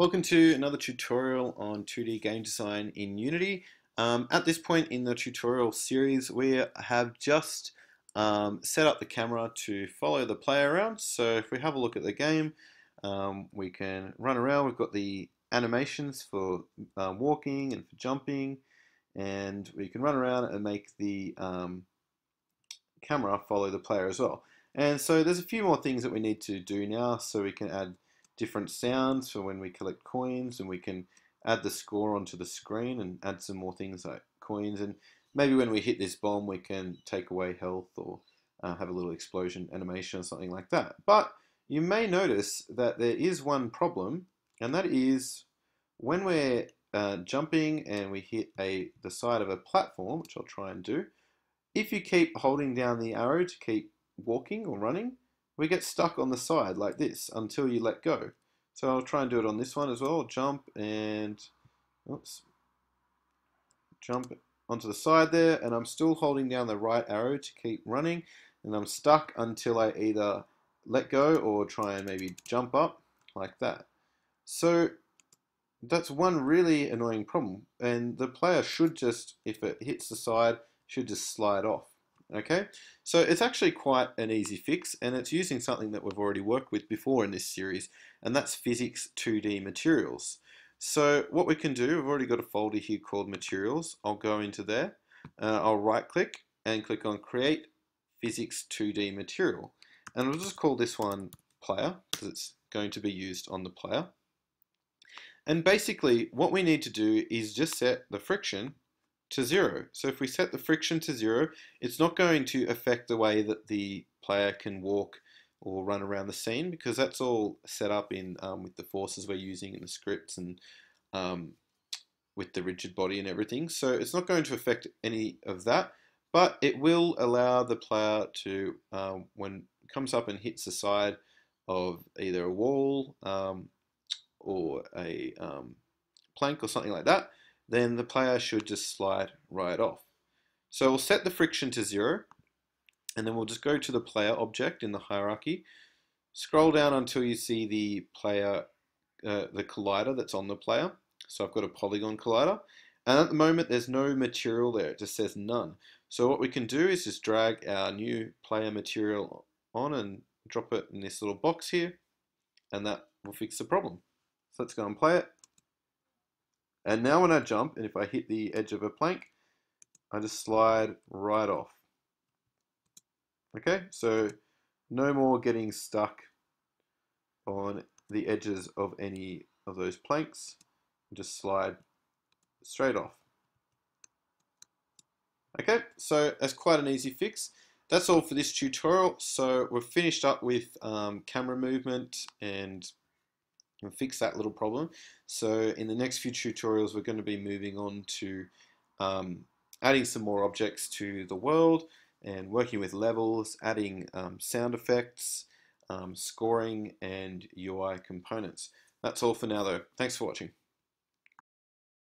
Welcome to another tutorial on 2D game design in Unity. Um, at this point in the tutorial series we have just um, set up the camera to follow the player around. So if we have a look at the game um, we can run around. We've got the animations for uh, walking and for jumping and we can run around and make the um, camera follow the player as well. And so there's a few more things that we need to do now so we can add different sounds for when we collect coins and we can add the score onto the screen and add some more things like coins and maybe when we hit this bomb we can take away health or uh, have a little explosion animation or something like that. But you may notice that there is one problem and that is when we're uh, jumping and we hit a the side of a platform, which I'll try and do, if you keep holding down the arrow to keep walking or running, we get stuck on the side like this until you let go. So I'll try and do it on this one as well. Jump and oops, jump onto the side there and I'm still holding down the right arrow to keep running and I'm stuck until I either let go or try and maybe jump up like that. So that's one really annoying problem and the player should just, if it hits the side, should just slide off. Okay, so it's actually quite an easy fix and it's using something that we've already worked with before in this series and that's physics 2D materials. So what we can do, we've already got a folder here called materials. I'll go into there, uh, I'll right click and click on create physics 2D material and I'll just call this one player because it's going to be used on the player. And basically what we need to do is just set the friction to zero. So if we set the friction to zero, it's not going to affect the way that the player can walk or run around the scene because that's all set up in um, with the forces we're using in the scripts and um, with the rigid body and everything. So it's not going to affect any of that, but it will allow the player to, um, when it comes up and hits the side of either a wall um, or a um, plank or something like that, then the player should just slide right off. So we'll set the friction to zero, and then we'll just go to the player object in the hierarchy, scroll down until you see the player, uh, the collider that's on the player. So I've got a polygon collider, and at the moment there's no material there, it just says none. So what we can do is just drag our new player material on and drop it in this little box here, and that will fix the problem. So let's go and play it. And now when I jump, and if I hit the edge of a plank, I just slide right off. Okay, so no more getting stuck on the edges of any of those planks. Just slide straight off. Okay, so that's quite an easy fix. That's all for this tutorial. So we've finished up with um, camera movement and and fix that little problem. So in the next few tutorials, we're going to be moving on to um, adding some more objects to the world and working with levels, adding um, sound effects, um, scoring, and UI components. That's all for now though. Thanks for watching.